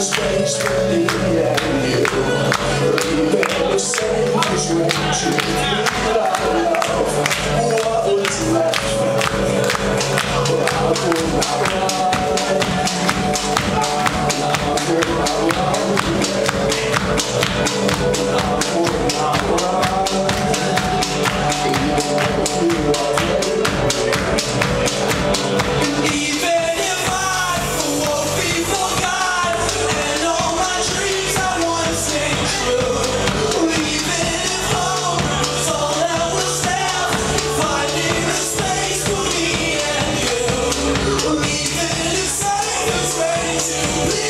space for me and you. You barely say cause you you But I love what was left But I will not love I will not love Please.